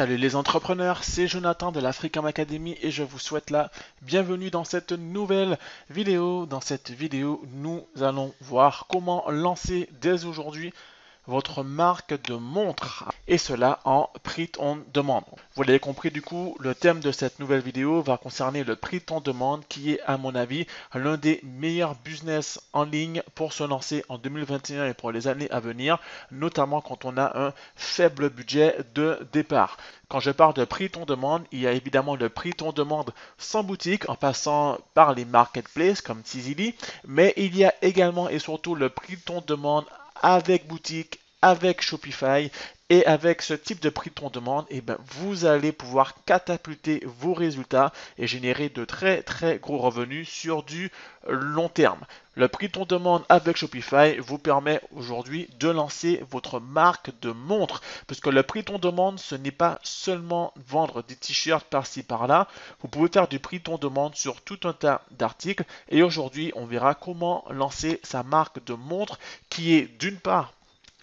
Salut les entrepreneurs, c'est Jonathan de l'Africam Academy et je vous souhaite la bienvenue dans cette nouvelle vidéo. Dans cette vidéo, nous allons voir comment lancer dès aujourd'hui votre marque de montre et cela en prix on demande. Vous l'avez compris du coup, le thème de cette nouvelle vidéo va concerner le prix on demande qui est à mon avis l'un des meilleurs business en ligne pour se lancer en 2021 et pour les années à venir, notamment quand on a un faible budget de départ. Quand je parle de prix on demande, il y a évidemment le prix on demande sans boutique en passant par les marketplaces comme Tizili, mais il y a également et surtout le prix on demande avec boutique, avec Shopify et avec ce type de prix de demande, et eh ben, vous allez pouvoir catapulter vos résultats et générer de très très gros revenus sur du long terme. Le prix de demande avec Shopify vous permet aujourd'hui de lancer votre marque de montre, puisque le prix de demande, ce n'est pas seulement vendre des t-shirts par-ci par-là, vous pouvez faire du prix de demande sur tout un tas d'articles, et aujourd'hui on verra comment lancer sa marque de montre qui est d'une part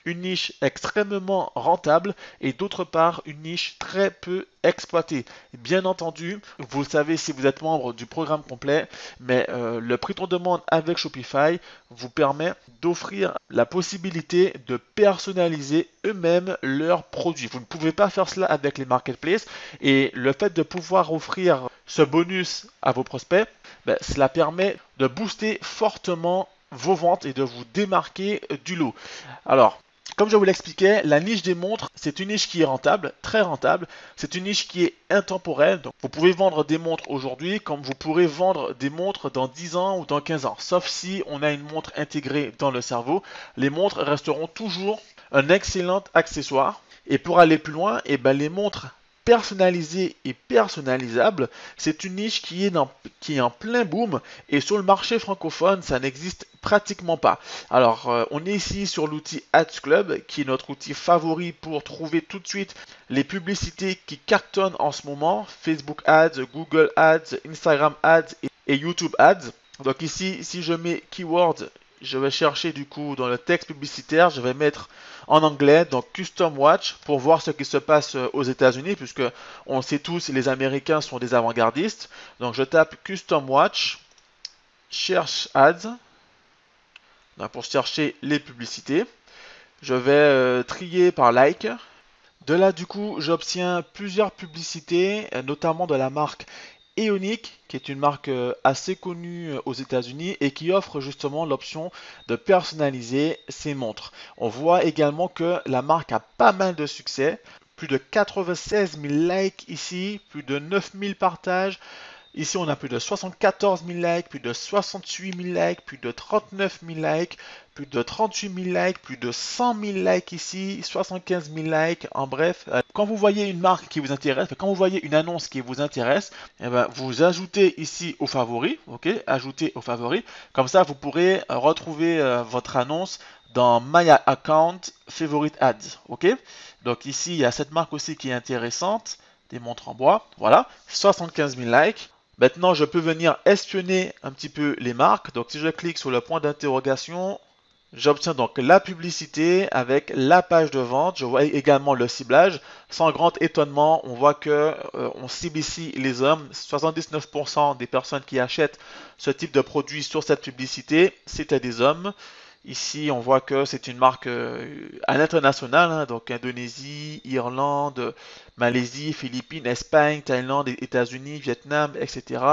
une niche extrêmement rentable et d'autre part une niche très peu exploitée. Bien entendu, vous le savez si vous êtes membre du programme complet, mais euh, le prix de demande avec Shopify vous permet d'offrir la possibilité de personnaliser eux-mêmes leurs produits. Vous ne pouvez pas faire cela avec les marketplaces et le fait de pouvoir offrir ce bonus à vos prospects, ben, cela permet de booster fortement vos ventes et de vous démarquer du lot. Alors, comme je vous l'expliquais, la niche des montres, c'est une niche qui est rentable, très rentable. C'est une niche qui est intemporelle. Vous pouvez vendre des montres aujourd'hui comme vous pourrez vendre des montres dans 10 ans ou dans 15 ans. Sauf si on a une montre intégrée dans le cerveau. Les montres resteront toujours un excellent accessoire. Et pour aller plus loin, eh ben, les montres personnalisé et personnalisable, c'est une niche qui est, en plein boom et sur le marché francophone, ça n'existe pratiquement pas. Alors, euh, on est ici sur l'outil Ads Club, qui est notre outil favori pour trouver tout de suite les publicités qui cartonnent en ce moment, Facebook Ads, Google Ads, Instagram Ads et, et YouTube Ads. Donc ici, si je mets keywords je vais chercher du coup dans le texte publicitaire, je vais mettre en anglais, donc Custom Watch, pour voir ce qui se passe euh, aux États-Unis, puisque on sait tous, les Américains sont des avant-gardistes. Donc je tape Custom Watch, cherche Ads, pour chercher les publicités. Je vais euh, trier par like. De là, du coup, j'obtiens plusieurs publicités, euh, notamment de la marque Eonic, qui est une marque euh, assez connue euh, aux États-Unis et qui offre justement l'option de personnaliser ses montres. On voit également que la marque a pas mal de succès. Plus de 96 000 likes ici, plus de 9 000 partages, Ici, on a plus de 74 000 likes, plus de 68 000 likes, plus de 39 000 likes, plus de 38 000 likes, plus de 100 000 likes ici, 75 000 likes. En bref, euh, quand vous voyez une marque qui vous intéresse, quand vous voyez une annonce qui vous intéresse, eh ben, vous ajoutez ici aux favoris, ok, ajoutez aux favoris. Comme ça, vous pourrez retrouver euh, votre annonce dans My Account Favorite Ads, ok. Donc ici, il y a cette marque aussi qui est intéressante, des montres en bois, voilà, 75 000 likes. Maintenant, je peux venir espionner un petit peu les marques. Donc, si je clique sur le point d'interrogation, j'obtiens donc la publicité avec la page de vente. Je vois également le ciblage. Sans grand étonnement, on voit que euh, on cible ici les hommes. 79% des personnes qui achètent ce type de produit sur cette publicité, c'était des hommes. Ici, on voit que c'est une marque euh, à l'international, hein, donc Indonésie, Irlande, Malaisie, Philippines, Espagne, Thaïlande, États-Unis, Vietnam, etc.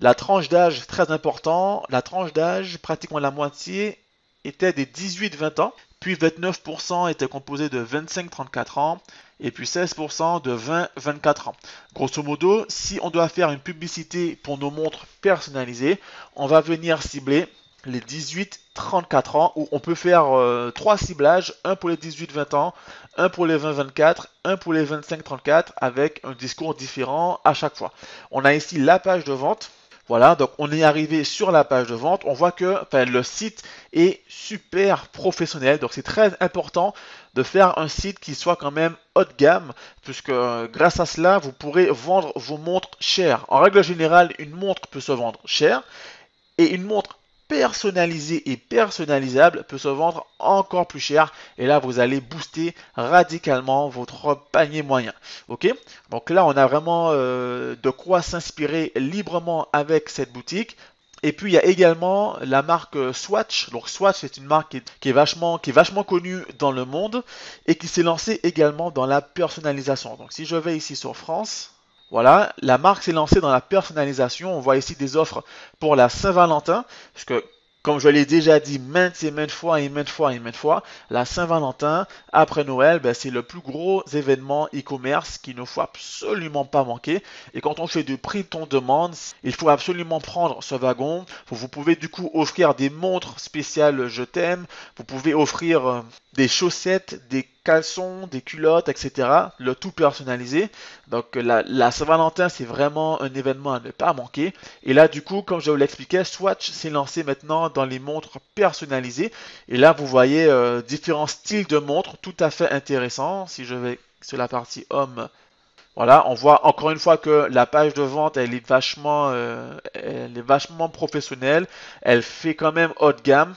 La tranche d'âge, très important, la tranche d'âge, pratiquement la moitié, était des 18-20 ans, puis 29% était composé de 25-34 ans, et puis 16% de 20-24 ans. Grosso modo, si on doit faire une publicité pour nos montres personnalisées, on va venir cibler les 18-34 ans où on peut faire euh, trois ciblages, un pour les 18-20 ans, un pour les 20-24, un pour les 25-34 avec un discours différent à chaque fois. On a ici la page de vente. Voilà, donc on est arrivé sur la page de vente. On voit que le site est super professionnel. Donc c'est très important de faire un site qui soit quand même haut de gamme, puisque euh, grâce à cela, vous pourrez vendre vos montres chères. En règle générale, une montre peut se vendre cher et une montre personnalisé et personnalisable peut se vendre encore plus cher et là vous allez booster radicalement votre panier moyen ok? Donc là on a vraiment euh, de quoi s'inspirer librement avec cette boutique et puis il y a également la marque Swatch. Donc Swatch c'est une marque qui est, vachement, qui est vachement connue dans le monde et qui s'est lancée également dans la personnalisation. Donc si je vais ici sur France, voilà, la marque s'est lancée dans la personnalisation. On voit ici des offres pour la Saint-Valentin, parce que comme je l'ai déjà dit maintes et maintes fois et maintes fois et maintes fois, la Saint-Valentin, après Noël, ben, c'est le plus gros événement e-commerce qui ne faut absolument pas manquer. Et quand on fait du prix ton demande, il faut absolument prendre ce wagon. Vous pouvez du coup offrir des montres spéciales Je t'aime. Vous pouvez offrir euh, des chaussettes, des caleçons, des culottes, etc. Le tout personnalisé. Donc la, Saint-Valentin, c'est vraiment un événement à ne pas manquer. Et là, du coup, comme je vous l'expliquais, Swatch s'est lancé maintenant dans les montres personnalisées. Et là, vous voyez euh, différents styles de montres tout à fait intéressants. Si je vais sur la partie homme, voilà, on voit encore une fois que la page de vente, elle est vachement, euh, elle est vachement professionnelle. Elle fait quand même haut de gamme.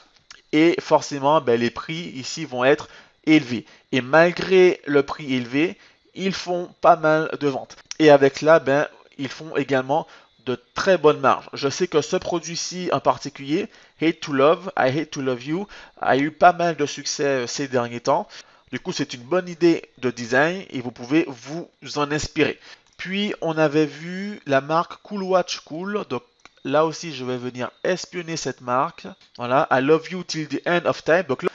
Et forcément, ben, les prix ici vont être élevés. Et malgré le prix élevé, ils font pas mal de ventes. Et avec cela, ben, ils font également de très bonnes marges. Je sais que ce produit-ci en particulier, Hate to Love, I Hate to Love You, a eu pas mal de succès euh, ces derniers temps. Du coup, c'est une bonne idée de design et vous pouvez vous en inspirer. Puis, on avait vu la marque Cool Watch Cool. Donc, là aussi, je vais venir espionner cette marque. Voilà, I Love You Till the End of Time. Donc là,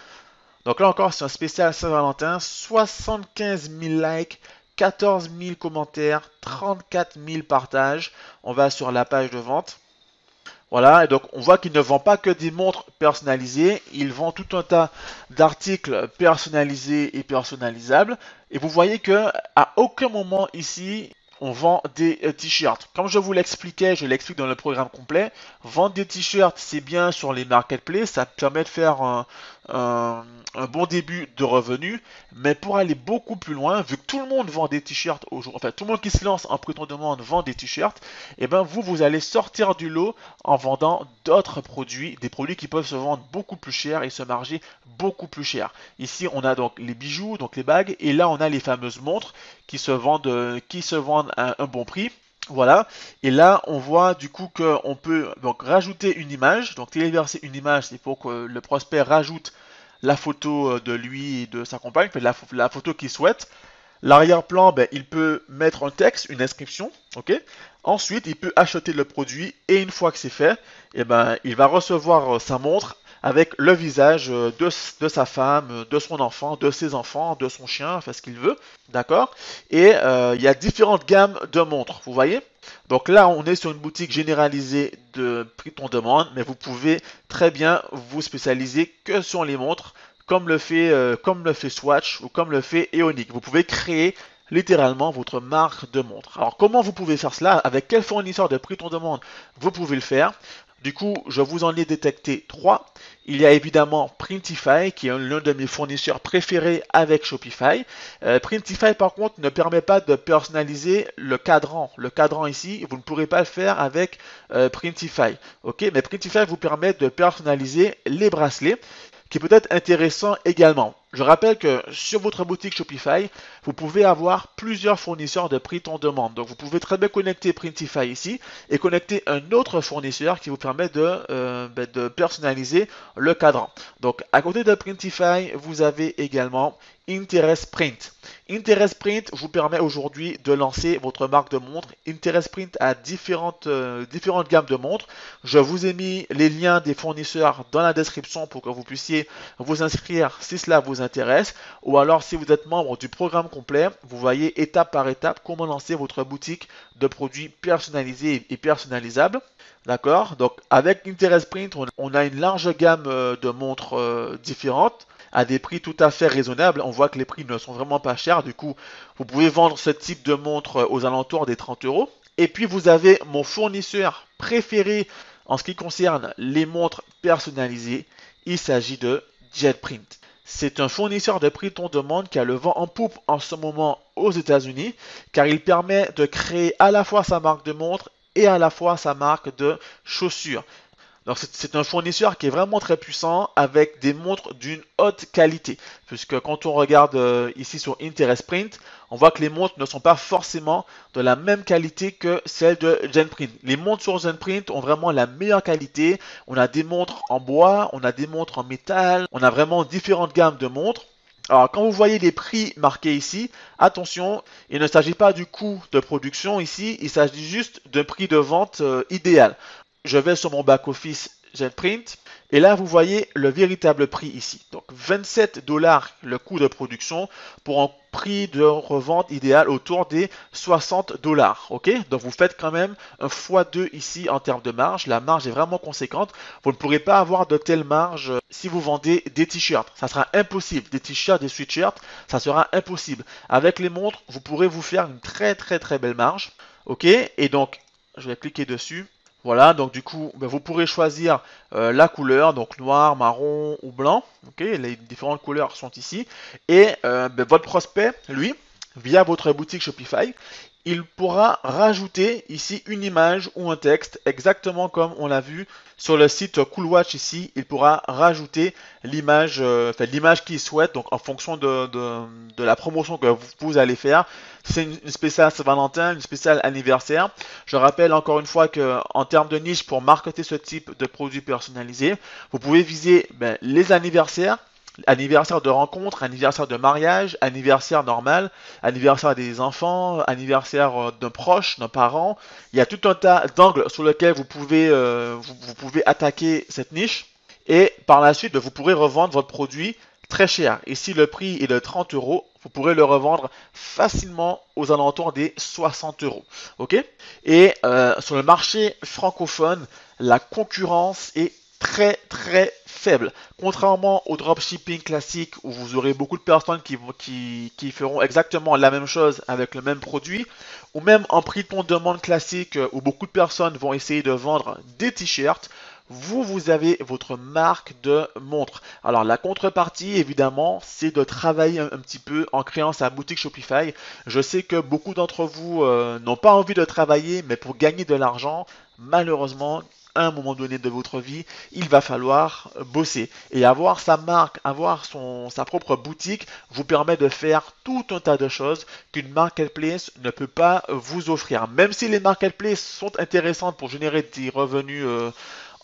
donc là encore, c'est un spécial Saint-Valentin. 75 000 likes, 14 000 commentaires, 34 000 partages. On va sur la page de vente. Voilà, et donc on voit qu'ils ne vendent pas que des montres personnalisées, ils vendent tout un tas d'articles personnalisés et personnalisables. Et vous voyez que à aucun moment ici, on vend des euh, t-shirts. Comme je vous l'expliquais, je l'explique dans le programme complet, vendre des t-shirts, c'est bien sur les marketplaces, ça permet de faire un, bon début de revenus, mais pour aller beaucoup plus loin, vu que tout le monde vend des t-shirts aujourd'hui, enfin tout le monde qui se lance en prix de demande vend des t-shirts, et eh ben vous, vous allez sortir du lot en vendant d'autres produits, des produits qui peuvent se vendre beaucoup plus cher et se marger beaucoup plus cher. Ici, on a donc les bijoux, donc les bagues, et là on a les fameuses montres qui se vendent, euh, qui se vendent à un bon prix. Voilà, et là on voit du coup qu'on peut donc rajouter une image, donc téléverser une image, c'est pour que le prospect rajoute la photo euh, de lui et de sa compagne, la, photo qu'il souhaite. L'arrière-plan, ben, il peut mettre un texte, une inscription, ok? Ensuite, il peut acheter le produit et une fois que c'est fait, eh ben, il va recevoir euh, sa montre avec le visage euh, de, sa femme, de son enfant, de ses enfants, de son chien, enfin ce qu'il veut, d'accord? Et euh, il y a différentes gammes de montres, vous voyez? Donc là, on est sur une boutique généralisée de prix ton demande, mais vous pouvez très bien vous spécialiser que sur les montres, comme le fait, euh, comme le fait Swatch ou comme le fait Eonic. Vous pouvez créer littéralement votre marque de montre. Alors comment vous pouvez faire cela? Avec quel fournisseur de prix ton demande? Vous pouvez le faire du coup, je vous en ai détecté trois. Il y a évidemment Printify, qui est l'un de mes fournisseurs préférés avec Shopify. Euh, Printify, par contre, ne permet pas de personnaliser le cadran. Le cadran ici, vous ne pourrez pas le faire avec euh, Printify. Ok, mais Printify vous permet de personnaliser les bracelets qui peut être intéressant également. Je rappelle que sur votre boutique Shopify, vous pouvez avoir plusieurs fournisseurs de prix ton demande. Donc vous pouvez très bien connecter Printify ici et connecter un autre fournisseur qui vous permet de, euh, ben, de personnaliser le cadran. Donc à côté de Printify, vous avez également Interest Print. Interest Print vous permet aujourd'hui de lancer votre marque de montre. Interest Print a différentes, euh, différentes gammes de montres. Je vous ai mis les liens des fournisseurs dans la description pour que vous puissiez vous inscrire si cela vous intéresse. Ou alors si vous êtes membre du programme complet, vous voyez étape par étape comment lancer votre boutique de produits personnalisés et personnalisables. D'accord? Donc avec Interest Print, on a une large gamme euh, de montres euh, différentes à des prix tout à fait raisonnables. On voit que les prix ne sont vraiment pas chers. Du coup, vous pouvez vendre ce type de montre aux alentours des 30 euros. Et puis vous avez mon fournisseur préféré en ce qui concerne les montres personnalisées. Il s'agit de JetPrint. C'est un fournisseur de prix ton demande qui a le vent en poupe en ce moment aux États-Unis car il permet de créer à la fois sa marque de montre et à la fois sa marque de chaussures. Donc c'est un fournisseur qui est vraiment très puissant avec des montres d'une haute qualité. Puisque quand on regarde euh, ici sur Interest Print, on voit que les montres ne sont pas forcément de la même qualité que celles de Genprint. Les montres sur Genprint ont vraiment la meilleure qualité. On a des montres en bois, on a des montres en métal, on a vraiment différentes gammes de montres. Alors, quand vous voyez les prix marqués ici, attention, il ne s'agit pas du coût de production ici, il s'agit juste d'un prix de vente euh, idéal je vais sur mon back-office JetPrint et là vous voyez le véritable prix ici. Donc 27 dollars le coût de production pour un prix de revente idéal autour des 60 dollars. Ok? Donc vous faites quand même un x2 ici en termes de marge. La marge est vraiment conséquente. Vous ne pourrez pas avoir de telle marge si vous vendez des t-shirts. Ça sera impossible. Des t-shirts, des sweatshirts, ça sera impossible. Avec les montres, vous pourrez vous faire une très très très belle marge. Ok? Et donc, je vais cliquer dessus. Voilà, donc du coup, ben, vous pourrez choisir euh, la couleur, donc noir, marron ou blanc. Les différentes couleurs sont ici. Et euh, ben, votre prospect, lui, via votre boutique Shopify, il pourra rajouter ici une image ou un texte, exactement comme on l'a vu sur le site CoolWatch ici. Il pourra rajouter l'image, euh, l'image qu'il souhaite, donc en fonction de, la promotion que vous, allez faire. C'est une, spéciale Saint-Valentin, une spéciale anniversaire. Je rappelle encore une fois que en termes de niche, pour marketer ce type de produit personnalisé, vous pouvez viser ben, les anniversaires, anniversaire de rencontre, anniversaire de mariage, anniversaire normal, anniversaire des enfants, anniversaire euh, d'un proche, d'un parent. Il y a tout un tas d'angles sur lesquels vous pouvez, euh, vous, pouvez attaquer cette niche. Et par la suite, vous pourrez revendre votre produit très cher. Ici, le prix est de 30 euros. Vous pourrez le revendre facilement aux alentours des 60 euros. Et euh, sur le marché francophone, la concurrence est très très faible. Contrairement au dropshipping classique où vous aurez beaucoup de personnes qui, qui, feront exactement la même chose avec le même produit, ou même en prix de demande classique où beaucoup de personnes vont essayer de vendre des t-shirts, vous, vous avez votre marque de montre. Alors la contrepartie, évidemment, c'est de travailler un, petit peu en créant sa boutique Shopify. Je sais que beaucoup d'entre vous euh, n'ont pas envie de travailler, mais pour gagner de l'argent, malheureusement, un moment donné de votre vie, il va falloir bosser. Et avoir sa marque, avoir son, sa propre boutique vous permet de faire tout un tas de choses qu'une marketplace ne peut pas vous offrir. Même si les marketplaces sont intéressantes pour générer des revenus euh,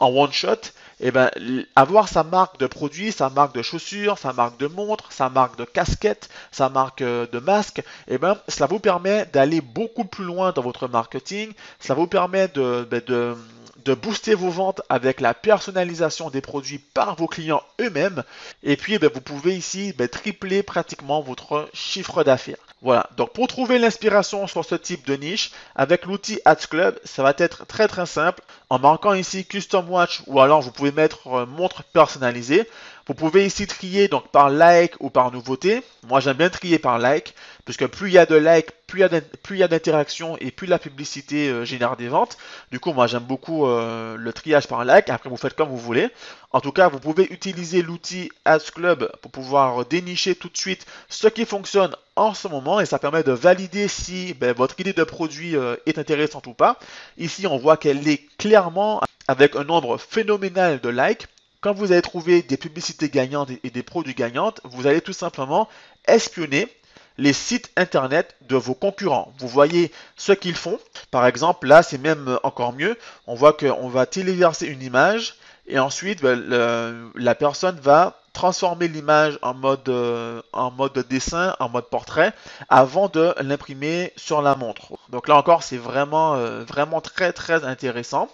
en one shot, et eh ben, avoir sa marque de produits, sa marque de chaussures, sa marque de montres, sa marque de casquettes, sa marque euh, de masque, et eh ben, cela vous permet d'aller beaucoup plus loin dans votre marketing. Cela vous permet de, ben, de de booster vos ventes avec la personnalisation des produits par vos clients eux-mêmes. Et puis, ben, vous pouvez ici ben, tripler pratiquement votre chiffre d'affaires. Voilà, donc pour trouver l'inspiration sur ce type de niche, avec l'outil Ads Club, ça va être très très simple. En marquant ici Custom Watch ou alors vous pouvez mettre euh, montre personnalisée. Vous pouvez ici trier donc par like ou par nouveauté. Moi j'aime bien trier par like, puisque plus il y a de likes, plus il y a d'interactions et plus la publicité euh, génère des ventes. Du coup moi j'aime beaucoup euh, le triage par like. Après vous faites comme vous voulez. En tout cas vous pouvez utiliser l'outil Ads Club pour pouvoir dénicher tout de suite ce qui fonctionne en ce moment et ça permet de valider si ben, votre idée de produit euh, est intéressante ou pas. Ici on voit qu'elle est clairement avec un nombre phénoménal de likes. Quand vous allez trouver des publicités gagnantes et des produits gagnantes, vous allez tout simplement espionner les sites internet de vos concurrents. Vous voyez ce qu'ils font. Par exemple, là, c'est même encore mieux. On voit qu'on va téléverser une image et ensuite, ben, la personne va transformer l'image en mode, euh, en mode dessin, en mode portrait, avant de l'imprimer sur la montre. Donc là encore, c'est vraiment, euh, vraiment très très intéressant.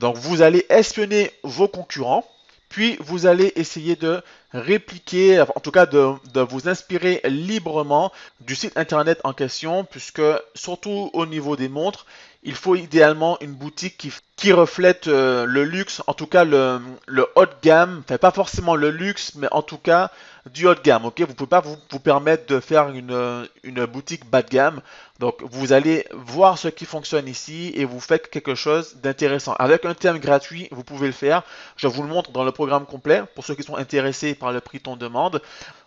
Donc vous allez espionner vos concurrents puis vous allez essayer de répliquer, en tout cas de, vous inspirer librement du site internet en question, puisque surtout au niveau des montres, il faut idéalement une boutique qui, reflète euh, le luxe, en tout cas le, le haut de gamme, enfin pas forcément le luxe, mais en tout cas du haut de gamme. Ok, vous pouvez pas vous, vous permettre de faire une, une boutique bas de gamme. Donc vous allez voir ce qui fonctionne ici et vous faites quelque chose d'intéressant. Avec un thème gratuit, vous pouvez le faire. Je vous le montre dans le programme complet pour ceux qui sont intéressés par le prix ton demande.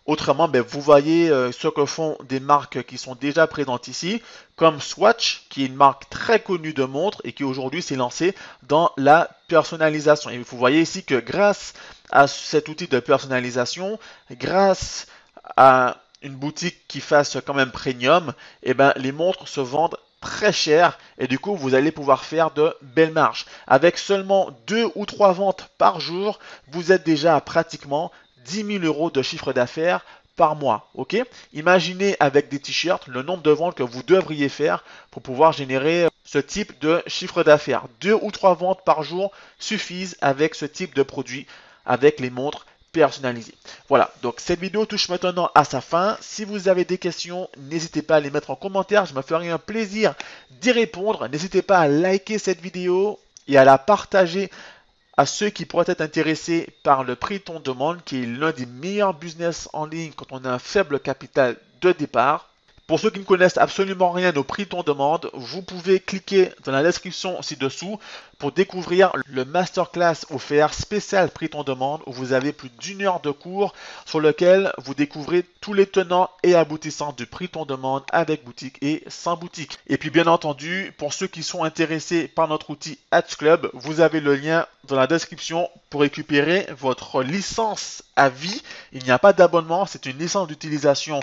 Autrement, ben, vous voyez euh, ce que font des marques qui sont déjà présentes ici, comme Swatch, qui est une marque très connue de montres et qui aujourd'hui s'est lancée dans la personnalisation. Et vous voyez ici que grâce à cet outil de personnalisation, grâce à une boutique qui fasse quand même premium, eh ben, les montres se vendent très cher et du coup vous allez pouvoir faire de belles marges. Avec seulement deux ou trois ventes par jour, vous êtes déjà à pratiquement 10 000 euros de chiffre d'affaires par mois. Ok? Imaginez avec des t-shirts le nombre de ventes que vous devriez faire pour pouvoir générer ce type de chiffre d'affaires. Deux ou trois ventes par jour suffisent avec ce type de produit, avec les montres personnalisées. Voilà, donc cette vidéo touche maintenant à sa fin. Si vous avez des questions, n'hésitez pas à les mettre en commentaire. Je me ferai un plaisir d'y répondre. N'hésitez pas à liker cette vidéo et à la partager à ceux qui pourraient être intéressés par le prix ton demande, qui est l'un des meilleurs business en ligne quand on a un faible capital de départ. Pour ceux qui ne connaissent absolument rien au prix ton demande, vous pouvez cliquer dans la description ci-dessous pour découvrir le masterclass offert spécial prix ton demande où vous avez plus d'une heure de cours sur lequel vous découvrez tous les tenants et aboutissants du prix ton demande avec boutique et sans boutique. Et puis bien entendu, pour ceux qui sont intéressés par notre outil Ads Club, vous avez le lien dans la description pour récupérer votre licence à vie. Il n'y a pas d'abonnement, c'est une licence d'utilisation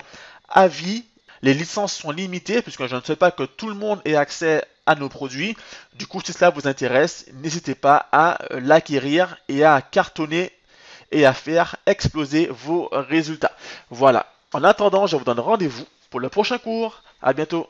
à vie les licences sont limitées puisque je ne sais pas que tout le monde ait accès à nos produits. Du coup, si cela vous intéresse, n'hésitez pas à euh, l'acquérir et à cartonner et à faire exploser vos résultats. Voilà. En attendant, je vous donne rendez-vous pour le prochain cours. À bientôt.